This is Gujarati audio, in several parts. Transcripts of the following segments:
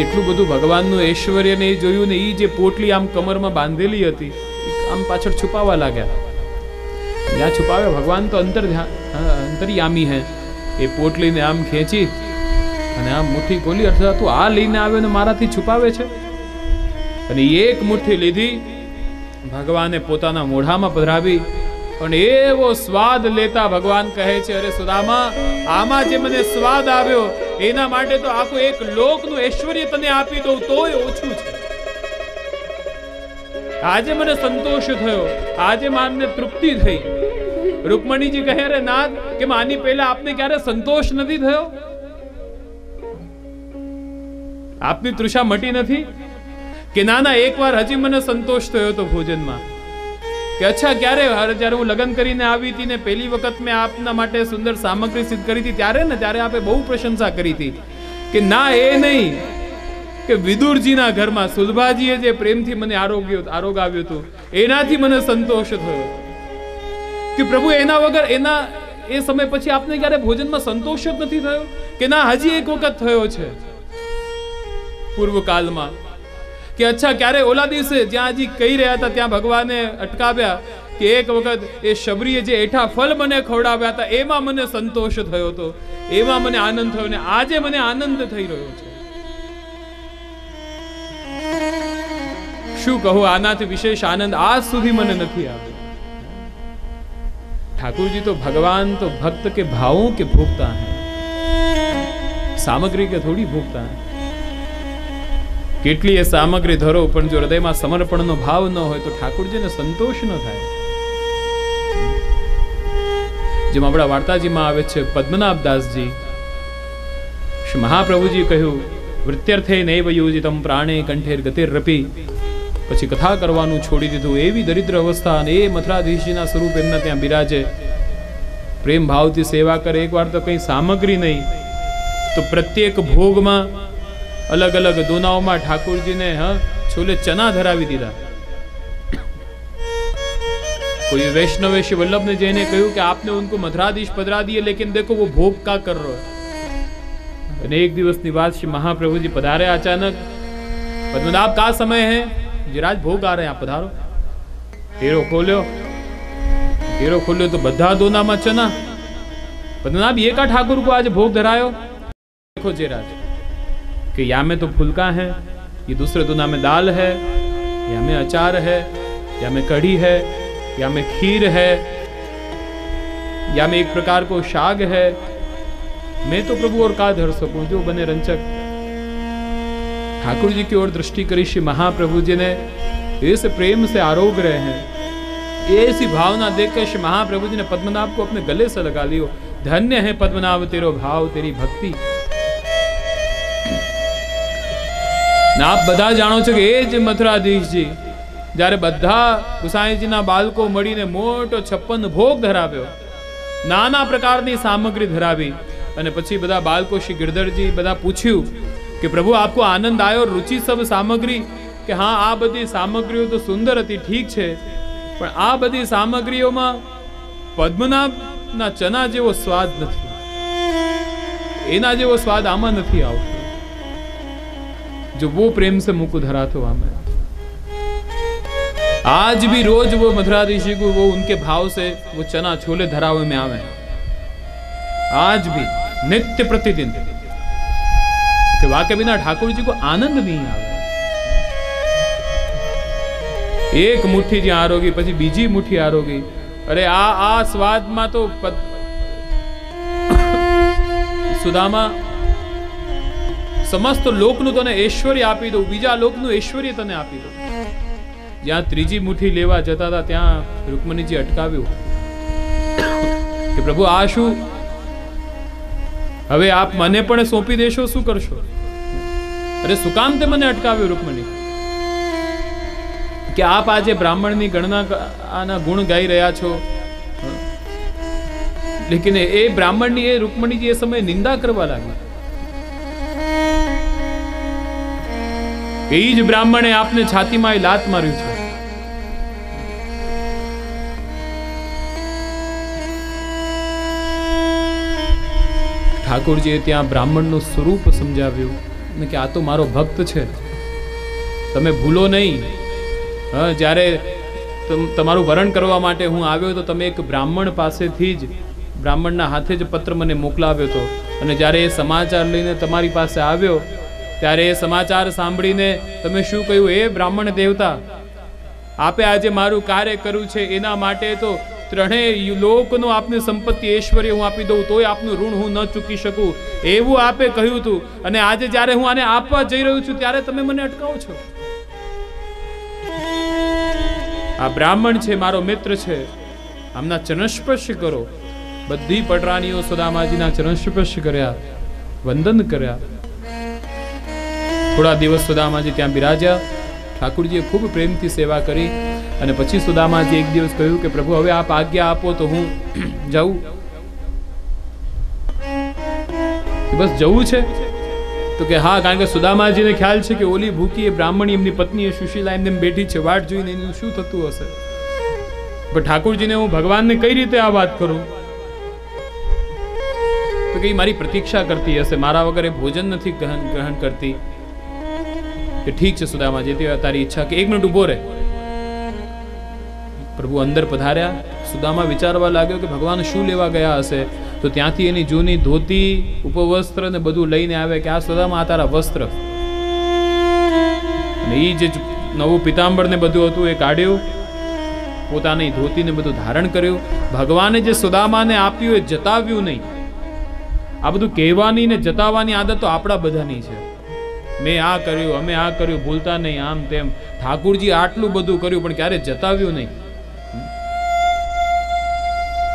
એટલું બધું ભગવાનનું ઐશ્વર્ય ને એ જોયું ને એ જે પોટલી આમ કમરમાં બાંધેલી હતી આમ પાછળ છુપાવા લાગ્યા. જ્યાં છુપાવે ભગવાન તો અંતર અંતરિયામી હે. એ પોટલીને આમ ખેંચી અને આમ મુઠ્ઠી ખોલી, અર્થાત તું આ લઈને આવ્યો ને મારાથી છુપાવે છે? અને એક મુઠ્ઠી લીધી, ભગવાને પોતાના મોઢામાં પધરાવી પણ એવો સ્વાદ લેતા ભગવાન કહે છે, અરે સુદામા, આમાં જે મને સ્વાદ આવ્યો એના માટે તો આખું એક લોકનું ઐશ્વર્ય તને આપી દઉં તોય ઓછું છે. આજે મને સંતોષ થયો. આજે માનને તૃપ્તિ થઈ. રૂકમણીજી કહે રે નાથ કે આની પહેલા આપને ક્યારે સંતોષ નથી થયો? આપની તૃષા મટી નથી? કે ના ના એકવાર હજી મને સંતોષ થયો તો ભોજનમાં. અચ્છા, ક્યારે જ્યારે હું લગ્ન કરીને આવી હતી ને પહેલી વખત મેં આપના માટે સુંદર સામગ્રી સિદ્ધ કરી હતી, ત્યારે ને ત્યારે આપે બહુ પ્રશંસા કરી હતી કે ના, એ નહીં, કે વિદુરજીના ઘરમાં સુલભાજીએ જે પ્રેમથી મને આરોગ્ય આરોગ આવ્યું હતું, એનાથી મને સંતોષ થયો. કે પ્રભુ, એના વગર, એના, એ સમય પછી આપને ક્યારે ભોજનમાં સંતોષ જ નથી થયો? કે ના, હજી એક વખત થયો છે. પૂર્વ કાળમાં કે અચ્છા, ક્યારે? ઓલા દિવસે જ્યાં હજી કહી રહ્યા હતા, ત્યાં ભગવાને અટકાવ્યા કે એક વખત એ શબરીએ જે એઠા ફલ મને ખવડાવ્યા હતા, એમાં મને સંતોષ થયો હતો. એમાં મને આનંદ થયો ને આજે મને આનંદ થઈ રહ્યો છે. શું કહું, આનાથી વિશેષ આનંદ આજ સુધી મને નથી આવ્યો. ઠાકુરજી તો ભગવાન તો ભક્ત કે ભાવો કે ભૂખતા હૈ. સામગ્રી કે થોડી ભૂખતા હૈ. કેટલી એ સામગ્રી ધરો, પણ જો હૃદયમાં સમર્પણનો ભાવ ન હોય તો ઠાકુરજીને સંતોષ ન થાય. જેમ આપણા વાર્તાજીમાં આવે છે પદ્મનાભદાસજી શ્રી મહાપ્રભુજી કહ્યું, વૃત્યર્થે નૈવ યોજિતમ પ્રાણે કંઠેર ગતિર રપી. પછી કથા કરવાનું છોડી દીધું. એવી દરિદ્ર અવસ્થા અને એ મથરાધીશજીના સ્વરૂપ એમના ત્યાં બિરાજે. પ્રેમ ભાવથી સેવા કરે. એકવાર તો કંઈ સામગ્રી નહીં, તો પ્રત્યેક ભોગમાં अलग अलग दोनाओ में ठाकुर जी ने हाँ छोले चना धरा दीदा कोई वैष्णवेश वल्लभ ने जैने कहू कि आपने उनको मथुराधीश पधरा दिए लेकिन देखो वो भोग का कर रहा है एक दिवस निवास महाप्रभु जी पधारे अचानक पद्मनाभ का समय है जिराज भोग आ रहे हैं पधारो हेरो खोलो हेरो खोलो तो बधा दोना मचना पद्मनाभ ये का ठाकुर को आज भोग धरायो देखो जयराज कि या में तो फुलका है, ये दूसरे दुना में दाल है, या में अचार है, या में कढ़ी है, या में खीर है, या में एक प्रकार को शाग है। मैं तो प्रभु और का धर सकूँ जो बने रंचक ठाकुर जी की ओर दृष्टि करी श्री महाप्रभु जी ने, इस प्रेम से आरोग रहे हैं। ऐसी भावना देखकर श्री महाप्रभु जी ने पद्मनाभ को अपने गले से लगा लियो। धन्य है पद्मनाभ, तेरो भाव, तेरी भक्ति। ને આપ બધા જાણો છો કે એ જ મથુરાધીશજી જ્યારે બધા ગુસાઈજીના બાળકો મળીને મોટો છપ્પન ભોગ ધરાવ્યો, નાના પ્રકારની સામગ્રી ધરાવી અને પછી બધા બાળકો શ્રી ગિરધરજી બધા પૂછ્યું કે પ્રભુ, આપકો આનંદ આવ્યો રુચિ સબ સામગ્રી? કે હા, આ બધી સામગ્રીઓ તો સુંદર હતી, ઠીક છે, પણ આ બધી સામગ્રીઓમાં પદ્મનાભના ચના જેવો સ્વાદ નથી. એના જેવો સ્વાદ આમાં નથી આવતો. जो वो प्रेम से मुख धरा तो हमें आज भी रोज वो मथुराधीशी को वो उनके भाव से वो चना छोले धरा हुए में आवे आज भी नित्य प्रतिदिन कि वाके बिना ठाकुर जी को आनंद नहीं आवे એક મુઠ્ઠી જ્યાં આરોગી પછી બીજી મુઠ્ઠી આરોગી અરે આ આ સ્વાદમાં તો સુદામા સમસ્ત લોકનું તને ઐશ્વર્ય આપી દઉં, બીજા લોકનું ઐશ્વર્ય તને આપી દઉં. જ્યાં ત્રીજી મુઠ્ઠી લેવા જતા હતા, ત્યાં રૂકમણીજી અટકાવ્યું. કે પ્રભુ, આ શું? હવે આપ મને પણ સોંપી દેશો, શું કરશો? અરે, શું કામ તે મને અટકાવ્યું, રૂકમણી? કે આપ આજે બ્રાહ્મણની ગણના આના ગુણ ગાઈ રહ્યા છો? લેકિન એ બ્રાહ્મણની, એ રૂકમણીજી એ સમયે નિંદા કરવા લાગી. એ જ બ્રાહ્મણે આપને છાતીમાં લાત માર્યું છે. ઠાકોરજીએ ત્યાં બ્રાહ્મણનું સ્વરૂપ સમજાવ્યું કે આ તો મારો ભક્ત છે. તમે ભૂલો નહીં. હા, જ્યારે તમ- તમારું વરણ કરવા માટે હું આવ્યો તો તમે એક બ્રાહ્મણ પાસેથી જ બ્રાહ્મણના હાથે જ પત્ર મને મોકલાવ્યો હતો. અને જ્યારે એ સમાચાર લઈને તમારી પાસે આવ્યો ત્યારે એ સમાચાર સાંભળીને તમે શું કહ્યું? એ બ્રાહ્મણ દેવતા, આપે આજે મારું કાર્ય કર્યું છે, એના માટે તો ત્રણેય લોકનો આપને સંપત્તિ ઐશ્વર્ય હું આપી દઉં, તોય આપનું ઋણ હું ન ચૂકી શકું. એવું આપે કહ્યું હતું અને આજે જ્યારે હું આને આપવા જઈ રહ્યો છું, ત્યારે તમે મને અટકાવો છો. આ બ્રાહ્મણ છે, મારો મિત્ર છે. આમના ચરણસ્પર્શ કરો. બધી પટરાણીઓ સદામાજીના ચરણસ્પર્શ કર્યા, વંદન કર્યા. થોડા દિવસ સુદામાજી ત્યાં બિરાજ્યા. ઠાકુરજીએ ખૂબ પ્રેમથી સેવા કરી અને પછી સુદામાજી એક દિવસ કહ્યું કે, પ્રભુ, હવે આપ આજ્ઞા આપો તો હું જાઉં. બસ જવું છે? તો કે હા, કારણ કે સુદામાજીને ખ્યાલ છે કે ઓલી ભૂકી એ બ્રાહ્મણી એમની પત્ની એ સુશીલા એમને બેઠી છે વાટ જોઈને, એનું શું થતું હશે? પણ ઠાકુરજીને હું ભગવાનને કઈ રીતે આ વાત કરું? તો કે મારી પ્રતીક્ષા કરતી હશે, મારા વગર એ ભોજન નથી ગ્રહણ ગ્રહણ કરતી. કે ઠીક છે સુદામા, જે તારી ઈચ્છા કે એક મિનિટ ઊભો રહે. પ્રભુ અંદર પધાર્યા. સુદામા વિચારવા લાગ્યો કે ભગવાન શું લેવા ગયા હશે? તો ત્યાંથી એની જૂની ધોતી, ઉપવસ્ત્ર ને બધું લઈને આવે કે આ સુદામા, આ તારા વસ્ત્ર. અને એ જે નવું પિતાંબર ને બધું હતું એ કાઢ્યું. પોતાની ધોતીને બધું ધારણ કર્યું. ભગવાને જે સુદામાને આપ્યું એ જતાવ્યું નહીં. આ બધું કહેવાની ને જતાવવાની આદત તો આપણા બધાની છે. મેં આ કર્યું, અમે આ કર્યું, ભૂલતા નહીં, આમ તેમ. ઠાકુરજી આટલું બધું કર્યું, પણ ક્યારે જતાવ્યું નહીં?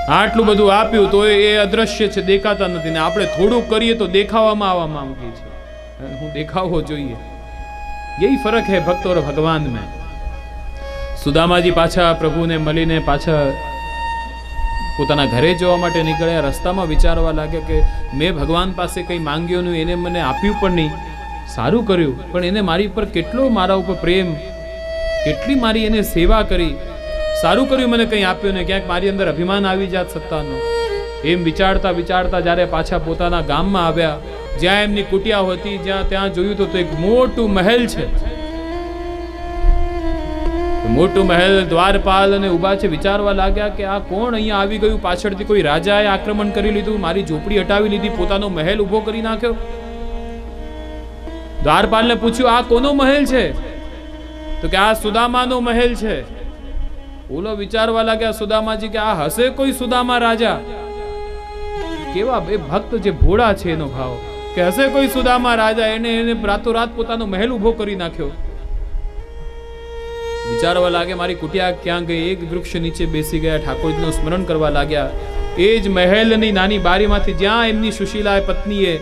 આટલું બધું આપ્યું તો એ અદ્રશ્ય છે, દેખાતા નથી. ને આપણે થોડું કરીએ તો દેખાવામાં આવવા માંગીએ છીએ. હું દેખાવો જોઈએ. એ ફરક હે ભક્તો ઓર ભગવાન મેં સુદામાજી પાછા પ્રભુને મળીને પાછા પોતાના ઘરે જવા માટે નીકળ્યા. રસ્તામાં વિચારવા લાગ્યા કે મેં ભગવાન પાસે કંઈ માંગ્યું નહીં, એને મને આપ્યું પણ નહીં. સારું કર્યું, પણ એને મારી પર કેટલો મારા ઉપર પ્રેમ, કેટલી મારી એને સેવા કરી. સારું કર્યું મને કંઈ આપ્યું ને ક્યાંક મારી અંદર અભિમાન આવી જાત સત્તાનો. એમ વિચારતા વિચારતા જ્યારે પાછા પોતાના ગામમાં આવ્યા, જ્યાં એમની કુટિયા હતી, જ્યાં ત્યાં જોયું તો એક મોટું મહેલ છે. મોટું મહેલ દ્વારપાલ અને ઊભા છે, વિચારવા લાગ્યા કે આ કોણ અહીંયા આવી ગયું? પાછળથી કોઈ રાજાએ આક્રમણ કરી લીધું? મારી ઝૂંપડી હટાવી લીધી, પોતાનો મહેલ ઊભો કરી નાખ્યો? દ્વારપાલને પૂછ્યું, આ કોનો મહેલ છે? તો કે, આ સુદામાનો મહેલ છે. ઓલો વિચારવા લાગ્યા સુદામાજી કે, આ હશે કોઈ સુદામા રાજા? કેવા એ ભક્ત જે ભોળા છે એનો ભાવ. કે હશે કોઈ સુદામા રાજા, એને એને રાતોરાત પોતાનો મહેલ ઊભો કરી નાખ્યો. વિચારવા લાગે, મારી કુટિયા ક્યાં ગઈ? એક વૃક્ષ નીચે બેસી ગયા, ઠાકોરજીનું સ્મરણ કરવા લાગ્યા. એ જ મહેલની નાની બારીમાંથી જ્યાં એમની સુશીલા પત્નીએ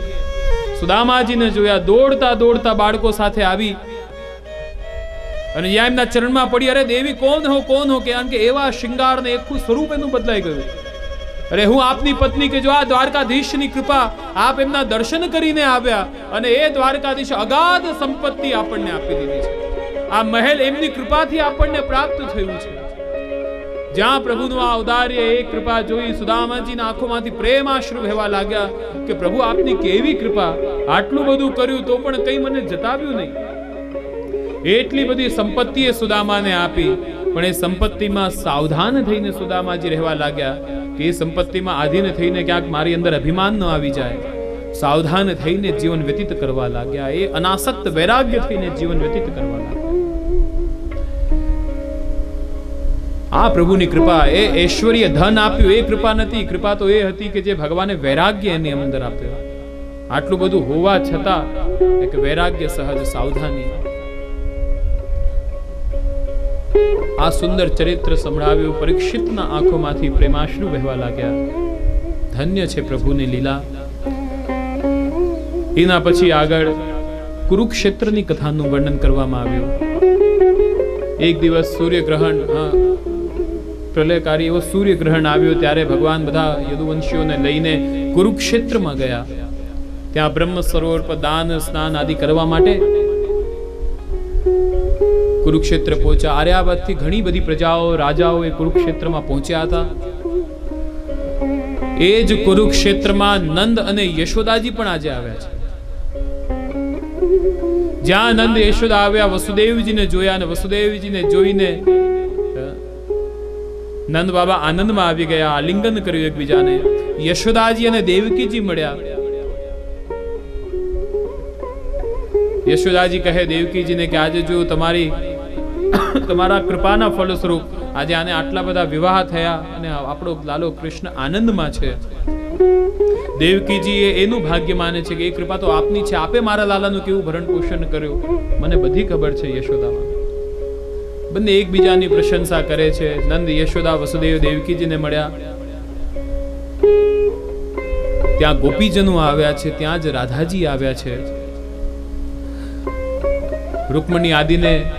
સુદામાજીને જોયા, દોડતા દોડતા બાળકો સાથે આવી. અને જ્યાં એમના ચરણમાં પડી, અરે દેવી, કોણ હો કોણ હો? કારણ કે એવા શિંગારને એકું સ્વરૂપ એનું બદલાઈ ગયું. અરે હું આપની પત્ની કે જો આ દ્વારકાધીશની કૃપા આપ એમના દર્શન કરીને આવ્યા અને એ દ્વારકાધીશ અગાધ સંપત્તિ આપણને આપી દીધી છે. આ મહેલ એમની કૃપાથી આપણને પ્રાપ્ત થયું છે. જ્યાં પ્રભુનું આ ઔદાર્ય એ કૃપા જોઈ સુદામાજીના આંખોમાંથી પ્રેમ વહેવા લાગ્યા કે પ્રભુ, આપની કેવી કૃપા? આટલું બધું કર્યું તો પણ કંઈ મને જતાવ્યું નહીં. એટલી બધી સંપત્તિ એ સુદામાને આપી, પણ એ સંપત્તિમાં સાવધાન થઈને સુદામાજી રહેવા લાગ્યા કે એ સંપત્તિમાં આધીન થઈને ક્યાંક મારી અંદર અભિમાન ન આવી જાય. સાવધાન થઈને જીવન વ્યતીત કરવા લાગ્યા. એ અનાસક્ત વૈરાગ્ય થઈને જીવન વ્યતીત કરવા લાગ્યા. આ પ્રભુની કૃપા, એ ઐશ્વર્ય ધન આપ્યું, એ કૃપા નથી, કૃપા તો એ હતી કે જે ભગવાને વૈરાગ્ય એની અંદર આપ્યો. આટલું બધું હોવા છતાં એક વૈરાગ્ય સહજ સાવધાની. આ સુંદર ચરિત્ર સંભળાવ્યું, પરીક્ષિતના આંખોમાંથી પ્રેમાશ્રુ વહેવા લાગ્યા. ધન્ય છે પ્રભુની લીલા. એના પછી આગળ કુરુક્ષેત્રની કથાનું વર્ણન કરવામાં આવ્યું. એક દિવસ સૂર્યગ્રહણ પ્રલયકારી એવો સૂર્યગ્રહણ આવ્યો ત્યારે ભગવાન બધા યદુવંશીઓને લઈને કુરુક્ષેત્રમાં ગયા. ત્યાં બ્રહ્મ સરોવર પર દાન, સ્નાન આદિ કરવા માટે કુરુક્ષેત્ર પહોંચ્યા. આર્યાવતથી ઘણી બધી પ્રજાઓ, રાજાઓ એ કુરુક્ષેત્રમાં પહોંચ્યા હતા. એ જ કુરુક્ષેત્રમાં નંદ અને યશોદાજી પણ આજે આવ્યા છે. જ્યાં નંદ, યશોદા આવ્યા, વસુદેવજીને જોયા અને વસુદેવજીને જોઈને નંદ બાબા આનંદમાં આવી ગયા, આલિંગન કર્યું એકબીજાને. યશોદાજી અને દેવકીજી મળ્યા. યશોદાજી કહે, દેવકીજીને કે, આજે જો તમારી, તમારા કૃપાના ફળ સ્વરૂપ આજે આને આટલા બધા વિવાહ થયા અને આપણો લાલો કૃષ્ણ આનંદમાં છે. દેવકીજી એનું ભાગ્ય માને છે કે, એ કૃપા તો આપની છે. આપે મારા લાલાનું કેવું ભરણ પોષણ કર્યું? મને બધી ખબર છે યશોદામાં. બંને એકબીજાની પ્રશંસા કરે છે. નંદ, યશોદા, વસુદેવ, દેવકીજીને મળ્યા. ત્યાં ગોપીજનો આવ્યા છે, ત્યાં જ રાધાજી આવ્યા છે. રૂકમણી આદિને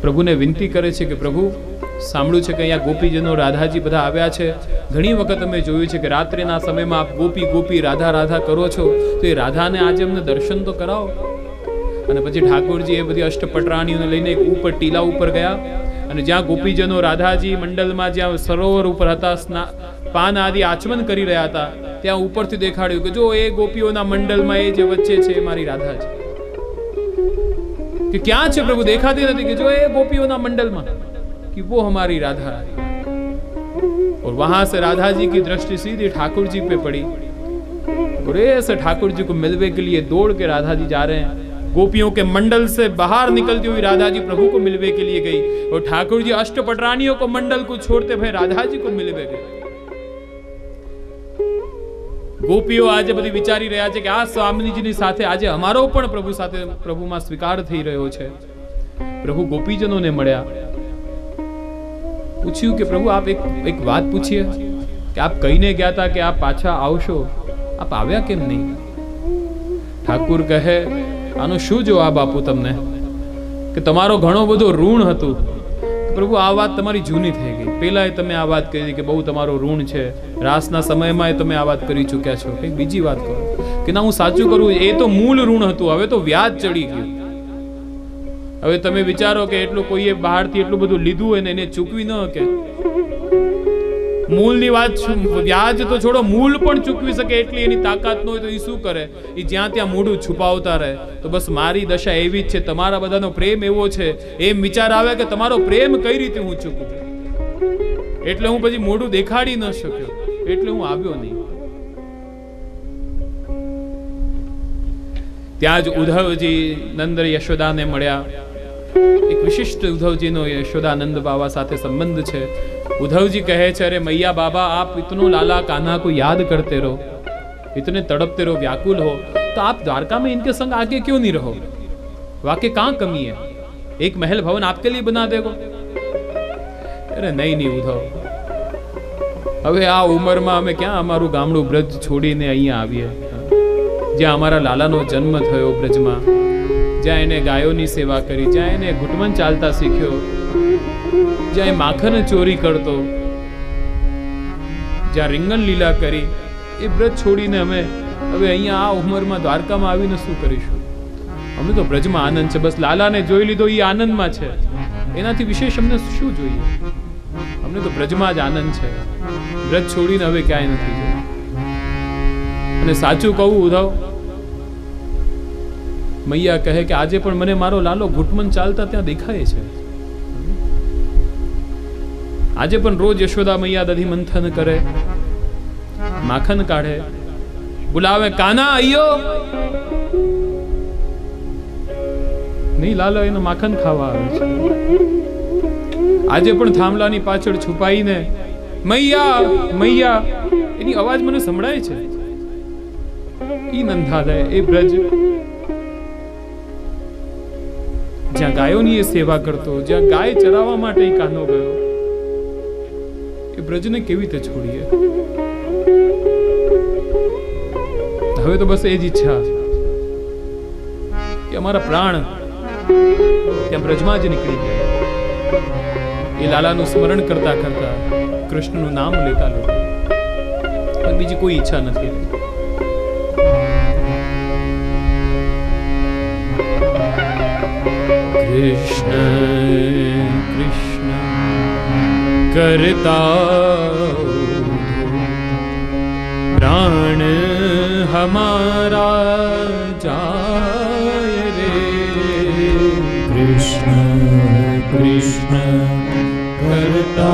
પ્રભુને વિનંતી કરે છે કે, પ્રભુ, સાંભળ્યું છે કે અહીંયા ગોપીજનો, રાધાજી બધા આવ્યા છે. ઘણી વખત અમે જોયું છે કે રાત્રિના સમયમાં આપ ગોપી ગોપી, રાધા રાધા કરો છો. તો એ રાધાને આજે અમને દર્શન તો કરાવો. અને પછી ઠાકોરજી એ બધી અષ્ટપટરાણીઓને લઈને એક ઉપર ટીલા ઉપર ગયા અને જ્યાં ગોપીજનો રાધાજી મંડલમાં જ્યાં સરોવર ઉપર હતા સ્ના પાન આદિ આચમન કરી રહ્યા હતા ત્યાં ઉપરથી દેખાડ્યું કે જો એ ગોપીઓના મંડલમાં એ જે વચ્ચે છે એ મારી રાધા છે कि क्या છે પ્રભુ દેખાતી નથી कि जो ये गोपियों मंडल में कि वो हमारी राधा और वहां से राधा जी की दृष्टि सीधी ठाकुर जी पे पड़ी और ऐसे ठाकुर जी को मिलने के लिए दौड़ के राधा जी जा रहे हैं गोपियों के मंडल से बाहर निकलती हुई राधा जी प्रभु को मिलने के लिए गई और ठाकुर जी अष्टपटरानियों को मंडल को छोड़ते भाई राधा जी को मिलवे गए ગોપીઓ આજે બધી વિચારી રહ્યા છે કે આ સ્વામીજીની સાથે આજે અમારો પણ પ્રભુ સાથે પ્રભુમાં સ્વીકાર થઈ રહ્યો છે પ્રભુ ગોપીજનોને મળ્યા પૂછ્યું કે પ્રભુ આપ એક એક વાત પૂછીએ કે આપ કહીને ગયા હતા કે આપ પાછા આવશો આપ આવ્યા કેમ નહીં ઠાકુર કહે આનો શું જવાબ આપું તમને? કે તમારો ઘણો બધો ઋણ હતું. પ્રભુ, આ વાત તમારી જૂની થઈ ગઈ. પહેલા તમે આ વાત કરી કે બહુ તમારો ઋણ છે. રાસના સમયમાં તમે આ વાત કરી ચૂક્યા છો. કંઈક બીજી વાત કરો. કે ના, હું સાચું કરું, એ તો મૂળ ઋણ હતું. હવે તો વ્યાજ ચડી ગયું. હવે તમે વિચારો કે એટલું કોઈએ બહારથી એટલું બધું લીધું હોય ને એને ચૂકવી ન કે મૂળની વાત વ્યાજ તો છોડો, મૂળ પણ ચૂકવી શકે એટલી એની તાકાત ન હોય તો એ શું કરે? એ જ્યાં ત્યાં મોઢું છુપાવતા રહે. તો બસ મારી દશા એવી જ છે, તમારા બધાનો પ્રેમ એવો છે. એમ વિચાર આવે કે તમારો પ્રેમ કઈ રીતે હું ચૂકું? એટલે હું પછી મોઢું દેખાડી ન શક્યો. એટલે હું આવ્યો નહીં. ત્યાં જ ઉદ્ધવજી નંદ યશોદાને મળ્યા. એક વિશિષ્ટ ઉદ્ધવજીનો યશોદાનંદ બાબા સાથે સંબંધ છે. उद्धव કહે છે અરે मैया बाबा आप इतनो लाला कान्हा को याद करते रहो इतने तड़पते रहो व्याकुल हो तो आप द्वारका में इनके संग आके क्यों नहीं रहो वाकई कहाँ कमी है एक महल भवन आपके लिए बना देगो અરે નહીં નહીં ઉધવ હવે આ ઉંમરમાં અમે ક્યાં અમારું ગામડું બ્રજ છોડીને અહીંયા આવીએ જ્યાં અમારા લાલાનો જન્મ થયો બ્રજમાં જ્યાં એને ગાયોની સેવા કરી જ્યાં એને ઘૂંટમન ચાલતા શીખ્યો જ્યાં એ માખન ચોરી કરતો. જ્યાં રીંગણ લીલા કરી, એ વ્રત છોડીને અમે હવે અહીંયા આ ઉંમરમાં દ્વારકામાં આવીને શું કરીશું? અમે તો બ્રજમાં આનંદ છે. બસ લાલાને જોઈ લીધો એ આનંદમાં છે. એનાથી વિશેષ અમને શું જોઈએ? અમને તો બ્રજમાં જ આનંદ છે. બ્રજ છોડીને હવે ક્યાંય નથી જવું. અને સાચું કહું, ઉધવ, મૈયા કહે કે આજે પણ મને મારો લાલો ઘૂંટમન ચાલતા ત્યાં દેખાય છે. આજે પણ રોજ યશોદા મૈયા દધી મંથન કરે, માખન કાઢે. બોલાવે, કાના અયો નહીં, લાલો, એનું માખન ખાવા આવે છે. આજે પણ થાંભલાની પાછળ છુપાઈને, મૈયા મૈયા. એની અવાજ મને સંભળાય છે. ઈ નંધાલય એ બ્રજ. જ્યાં ગાયોની એ સેવા કરતો, જ્યાં ગાય ચરાવવા માટે કાનો ગયો. એ બ્રજને કેવી રીતે છોડીએ? હવે તો બસ એ જ ઈચ્છા કે અમારા પ્રાણ ત્યાં બ્રજમાં જ નીકળી ગયા એ લાલાનું સ્મરણ કરતા કરતા કૃષ્ણનું નામ લેતા પણ બીજી કોઈ ઈચ્છા નથી કૃષ્ણ करता प्राण हमारा जाय रे कृष्ण कृष्ण करता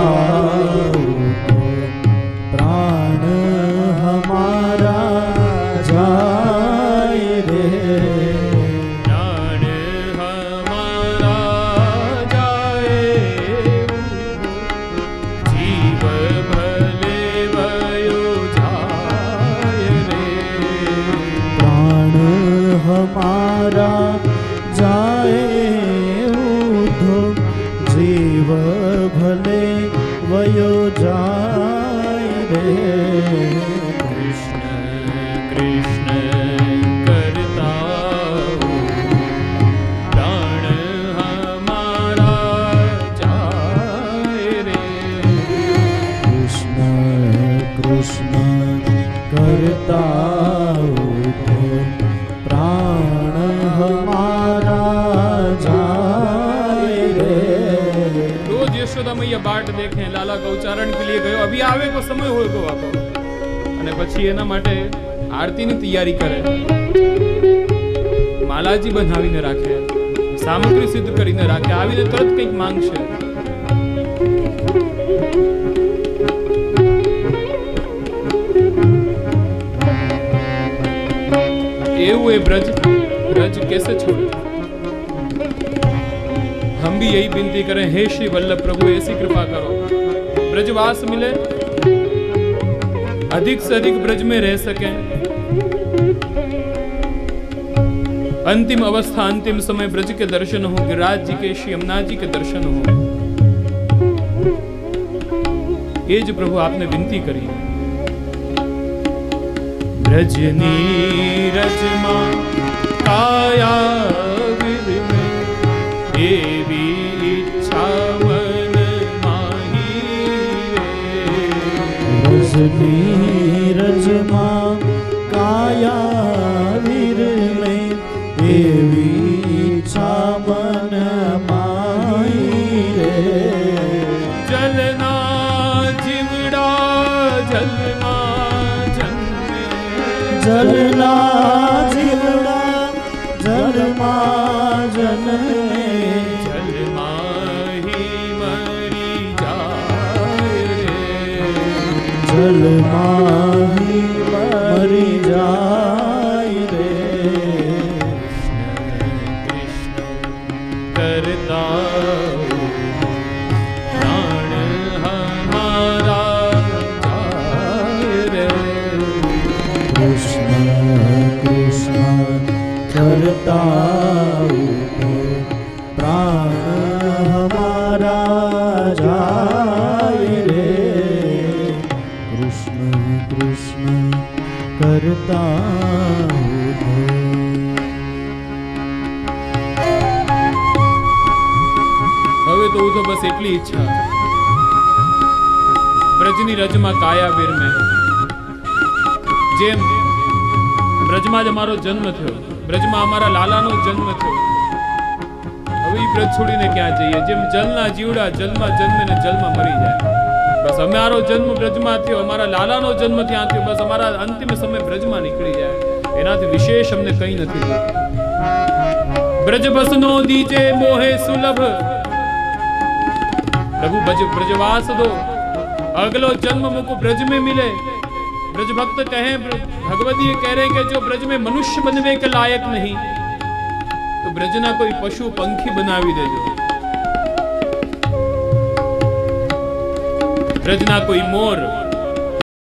જીવ ભલે વયો જાય રે देखे लाला गौचारण के लिए गयो अभी आवे को समय હોય તો આપો અને પછી એના માટે આરતીની તૈયારી કરે માલાજી બનાવીને રાખે સામગ્રી સિદ્ધ કરીને રાખે આવીને તરત કંઈક માંગશે એવું એ ब्रज ब्रज कैसे छोड़े हम भी यही विनती करें हे श्री वल्लभ प्रभु ऐसी कृपा करो ब्रजवास मिले, अधिक से अधिक ब्रज में रह सके। अंतिम अवस्था, अंतिम समय ब्रज के दर्शन हो, गिरिराज जी के श्री यमुना जी के दर्शन हो। ये जो प्रभु आपने विनती करी ब्रजनी रजमा काया विरमे રે રજની રજમાં કાયા વિરલે એવી ઈચ્છા મન માઈ રે જલના જીવડા જલના જન્મે જલના જીવડા જલમાં જનમે જલમાં મરી જાય રે કૃષ્ણ કરતા પ્રાણ એટલી ઈચ્છા બ્રજની રજમાં કાયા વીર મેં. જેમ બ્રજમાં જ અમારો જન્મ થયો. બ્રજમાં અમારા લાલાનો જન્મ થયો. હવે એ બ્રજ છોડીને ક્યાં જઈએ? જેમ જલના જીવડા જલમાં જન્મે ને જલમાં મરી જાય. બસ અમારો જન્મ બ્રજમાં થયો. અમારા લાલાનો જન્મ ત્યાં થયો. બસ અમારા અંતિમ સમય બ્રજમાં નીકળી જાય. એનાથી વિશેષ અમને કંઈ નથી બ્રજ બસનો દીજે મોહે સુલભ. प्रभु ब्रज, ब्रजवास दो। अगलो जन्म मुको ब्रज में मिले। ब्रज भक्त कहे भगवती कह रहे कि जो ब्रज में मनुष्य बनवे के लायक नहीं तो ब्रज ना कोई पशु पंखी बनावी देजो ब्रज ना कोई मोर